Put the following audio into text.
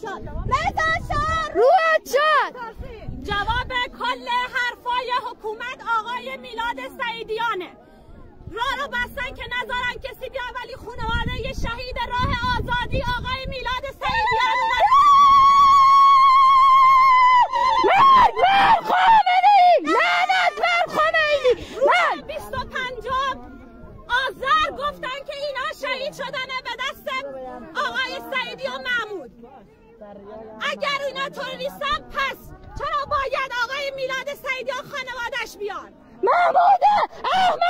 شد رضا شد روحت شد جواب کل حرفای حکومت آقای میلاد سعیدیانه. راه رو بستن که نذارن کسی بیا ولی خانواده شهید راه آزادی آقای میلاد سعیدیان مرگ بر خامنه‌ای لعنت بر خمینی روز 25 آذر گفتن که اینا شهید شدنه به دست آقای سعیدی و اگر اینا تروریستن پس چرا باید آقای میلاد سعیدی و خانوادش بیان؟ محمود احمدی